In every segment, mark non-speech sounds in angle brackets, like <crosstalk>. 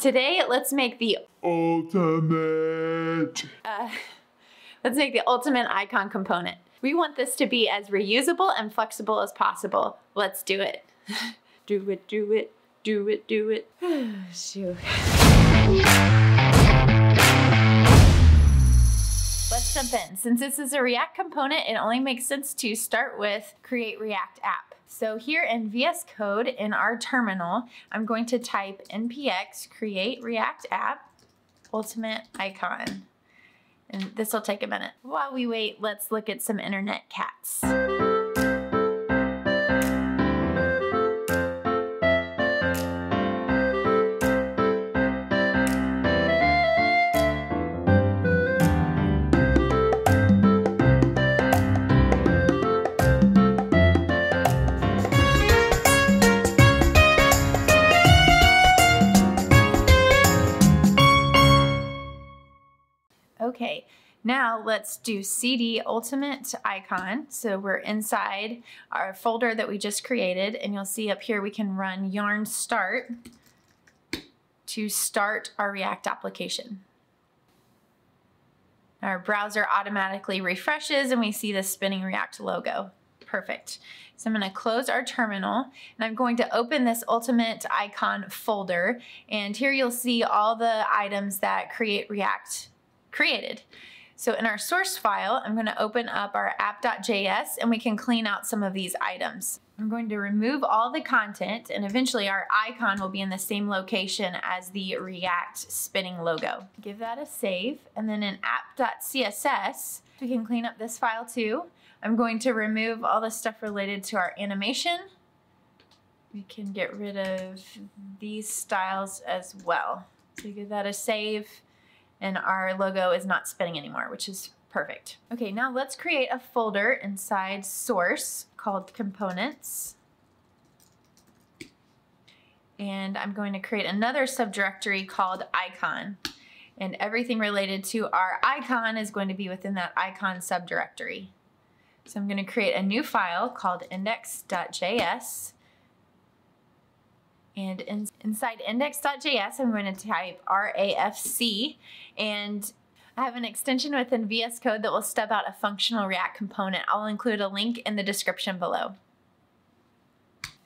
Today, let's make the Ultimate. uh, <laughs> let's make the ultimate icon component. We want this to be as reusable and flexible as possible. Let's do it. <laughs> do it, do it, do it, do it. <sighs> Shoot. Let's jump in. Since this is a React component, it only makes sense to start with create React app. So here in VS Code in our terminal, I'm going to type npx create React app ultimate icon. And this will take a minute. While we wait, let's look at some internet cats. Let's do cd ultimate icon. So we're inside our folder that we just created and you'll see up here we can run yarn start to start our React application. Our browser automatically refreshes and we see the spinning React logo. Perfect. So I'm going to close our terminal and I'm going to open this ultimate icon folder and here you'll see all the items that create React created. So in our source file, I'm going to open up our app.js and we can clean out some of these items. I'm going to remove all the content and eventually our icon will be in the same location as the React spinning logo. Give that a save and then in app.css, we can clean up this file too. I'm going to remove all the stuff related to our animation. We can get rid of these styles as well. So give that a save and our logo is not spinning anymore, which is perfect. Okay, now let's create a folder inside source called components. And I'm going to create another subdirectory called icon. And everything related to our icon is going to be within that icon subdirectory. So I'm going to create a new file called index.js and in, inside index.js, I'm going to type RAFC and I have an extension within VS Code that will step out a functional React component. I'll include a link in the description below.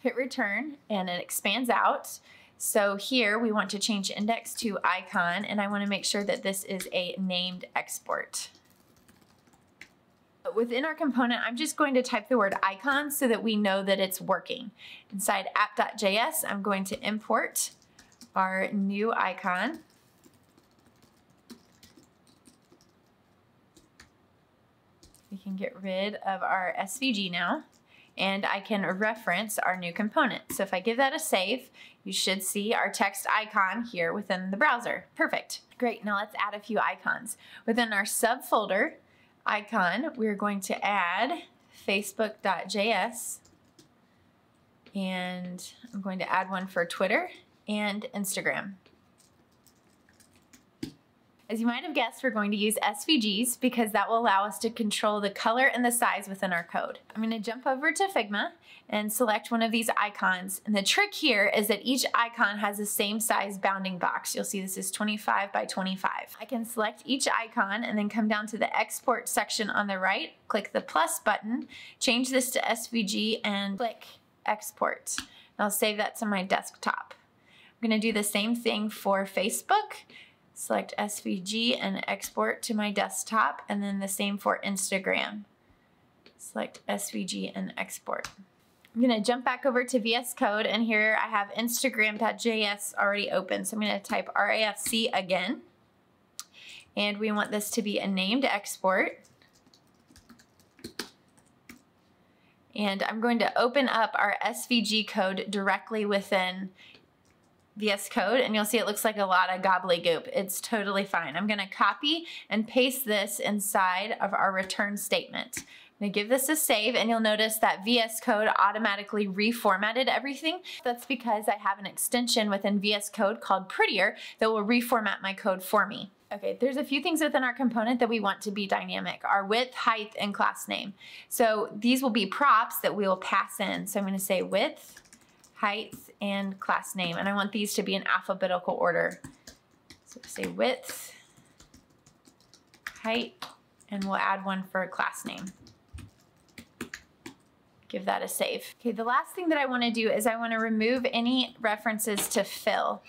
Hit return and it expands out. So here we want to change index to icon and I want to make sure that this is a named export within our component, I'm just going to type the word icon so that we know that it's working. Inside app.js, I'm going to import our new icon. We can get rid of our SVG now and I can reference our new component. So if I give that a save, you should see our text icon here within the browser. Perfect. Great, now let's add a few icons. Within our subfolder, icon, we're going to add facebook.js and I'm going to add one for Twitter and Instagram. As you might have guessed, we're going to use SVGs because that will allow us to control the color and the size within our code. I'm going to jump over to Figma and select one of these icons. And the trick here is that each icon has the same size bounding box. You'll see this is 25 by 25. I can select each icon and then come down to the export section on the right, click the plus button, change this to SVG and click export. And I'll save that to my desktop. I'm going to do the same thing for Facebook select SVG and export to my desktop, and then the same for Instagram. Select SVG and export. I'm gonna jump back over to VS Code, and here I have Instagram.js already open. So I'm gonna type RAFC again, and we want this to be a named export. And I'm going to open up our SVG code directly within VS Code and you'll see it looks like a lot of gobbledygook. It's totally fine. I'm gonna copy and paste this inside of our return statement. I'm gonna give this a save and you'll notice that VS Code automatically reformatted everything. That's because I have an extension within VS Code called Prettier that will reformat my code for me. Okay, there's a few things within our component that we want to be dynamic, our width, height, and class name. So these will be props that we will pass in. So I'm gonna say width, height, and class name. And I want these to be in alphabetical order. So say width, height, and we'll add one for class name. Give that a save. Okay, the last thing that I wanna do is I wanna remove any references to fill.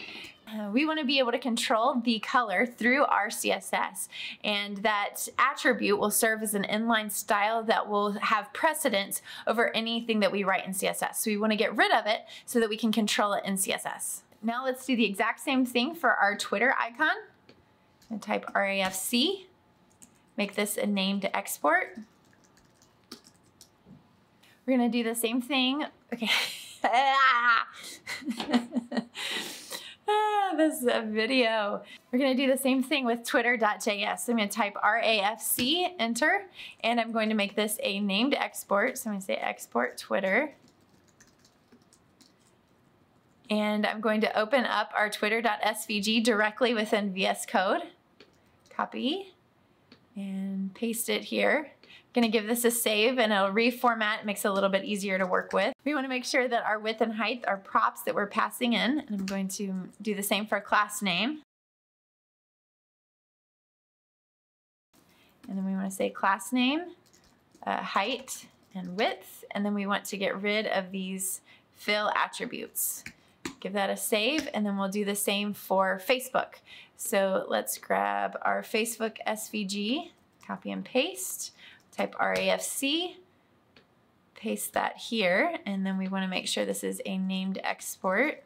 Uh, we want to be able to control the color through our CSS and that attribute will serve as an inline style that will have precedence over anything that we write in CSS. So we want to get rid of it so that we can control it in CSS. Now let's do the exact same thing for our Twitter icon. And type RAFC, make this a named export. We're gonna do the same thing. Okay. <laughs> ah, this is a video. We're gonna do the same thing with twitter.js. So I'm gonna type RAFC, enter, and I'm going to make this a named export. So I'm gonna say export Twitter. And I'm going to open up our twitter.svg directly within VS Code. Copy and paste it here. Gonna give this a save and it'll reformat, makes it a little bit easier to work with. We wanna make sure that our width and height are props that we're passing in. And I'm going to do the same for class name. And then we wanna say class name, uh, height, and width. And then we want to get rid of these fill attributes. Give that a save, and then we'll do the same for Facebook. So let's grab our Facebook SVG, copy and paste type RAFC, paste that here, and then we want to make sure this is a named export.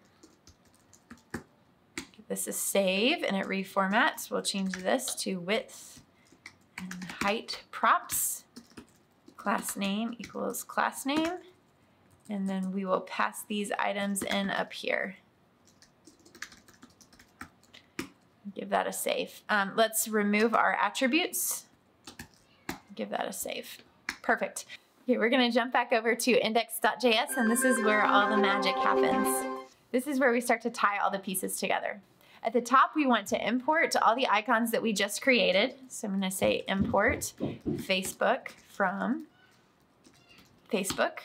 Give this a save and it reformats. We'll change this to width and height props. Class name equals class name. And then we will pass these items in up here. Give that a save. Um, let's remove our attributes give that a save. Perfect. Okay, we're gonna jump back over to index.js and this is where all the magic happens. This is where we start to tie all the pieces together. At the top, we want to import all the icons that we just created. So I'm gonna say import Facebook from Facebook.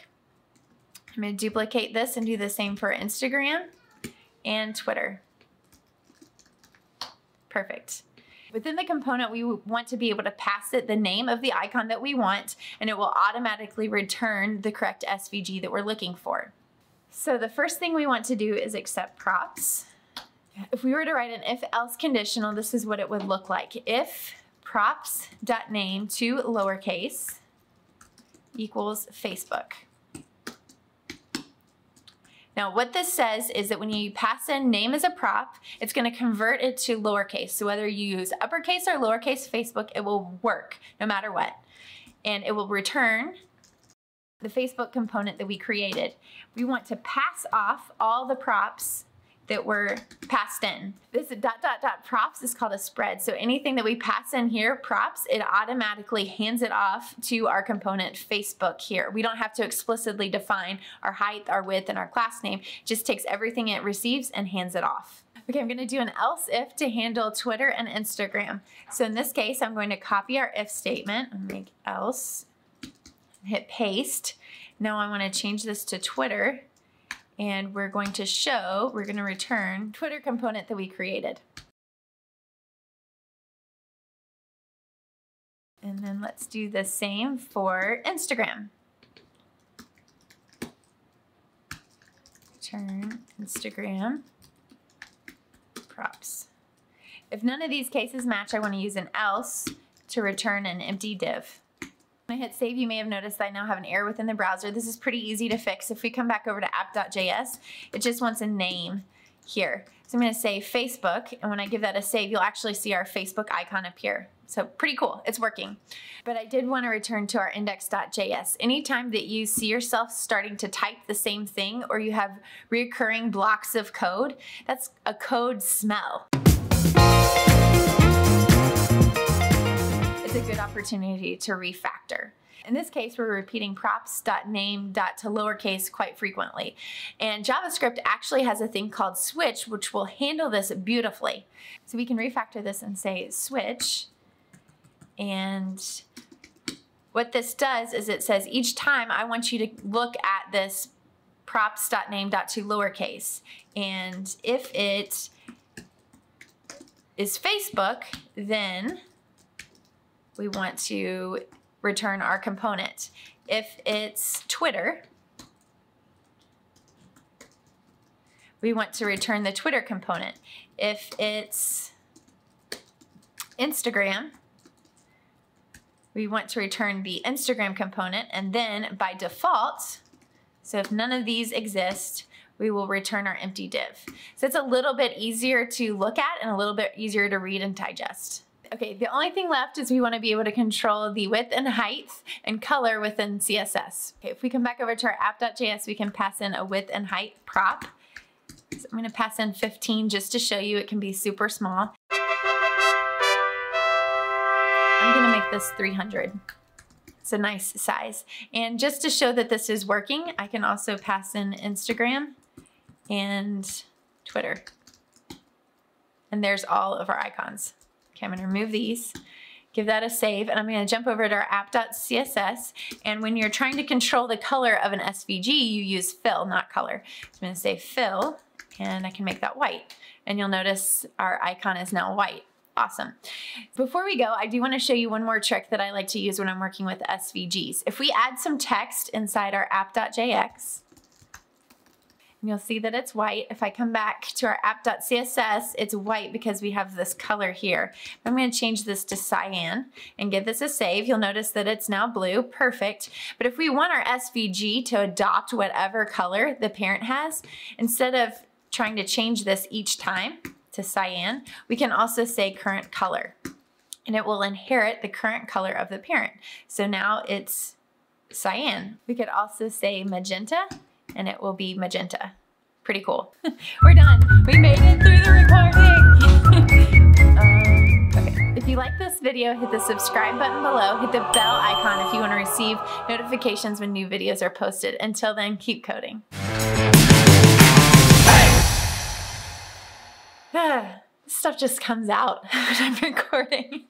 I'm gonna duplicate this and do the same for Instagram and Twitter. Perfect. Within the component, we want to be able to pass it the name of the icon that we want, and it will automatically return the correct SVG that we're looking for. So the first thing we want to do is accept props. If we were to write an if-else conditional, this is what it would look like. If props.name to lowercase equals Facebook. Now what this says is that when you pass in name as a prop, it's gonna convert it to lowercase. So whether you use uppercase or lowercase Facebook, it will work no matter what. And it will return the Facebook component that we created. We want to pass off all the props that were passed in. This dot dot dot props is called a spread. So anything that we pass in here, props, it automatically hands it off to our component Facebook here. We don't have to explicitly define our height, our width, and our class name. It just takes everything it receives and hands it off. Okay, I'm gonna do an else if to handle Twitter and Instagram. So in this case, I'm going to copy our if statement and make else, hit paste. Now I wanna change this to Twitter and we're going to show, we're going to return Twitter component that we created. And then let's do the same for Instagram. Return Instagram props. If none of these cases match, I want to use an else to return an empty div. When I hit save, you may have noticed I now have an error within the browser. This is pretty easy to fix. If we come back over to app.js, it just wants a name here. So I'm gonna say Facebook, and when I give that a save, you'll actually see our Facebook icon appear. So pretty cool, it's working. But I did wanna return to our index.js. Anytime that you see yourself starting to type the same thing or you have recurring blocks of code, that's a code smell. A good opportunity to refactor. In this case, we're repeating props.name to lowercase quite frequently. And JavaScript actually has a thing called switch, which will handle this beautifully. So we can refactor this and say switch. And what this does is it says each time I want you to look at this props.name.to lowercase. And if it is Facebook, then we want to return our component. If it's Twitter, we want to return the Twitter component. If it's Instagram, we want to return the Instagram component and then by default, so if none of these exist, we will return our empty div. So it's a little bit easier to look at and a little bit easier to read and digest. Okay, the only thing left is we want to be able to control the width and height and color within CSS. Okay, if we come back over to our app.js, we can pass in a width and height prop. So I'm to pass in 15 just to show you it can be super small. I'm to make this 300. It's a nice size. And just to show that this is working, I can also pass in Instagram and Twitter. And there's all of our icons. Okay, I'm gonna remove these, give that a save, and I'm gonna jump over to our app.css. And when you're trying to control the color of an SVG, you use fill, not color. So I'm gonna say fill, and I can make that white. And you'll notice our icon is now white. Awesome. Before we go, I do want to show you one more trick that I like to use when I'm working with SVGs. If we add some text inside our app.jx, you'll see that it's white. If I come back to our app.css, it's white because we have this color here. I'm going to change this to cyan and give this a save. You'll notice that it's now blue. Perfect. But if we want our SVG to adopt whatever color the parent has, instead of trying to change this each time, to cyan, we can also say current color and it will inherit the current color of the parent. So now it's cyan. We could also say magenta and it will be magenta. Pretty cool. <laughs> We're done. We made it through the recording. <laughs> um, okay. If you like this video, hit the subscribe button below, hit the bell icon if you want to receive notifications when new videos are posted. Until then, keep coding. <sighs> stuff just comes out <laughs> when I'm recording.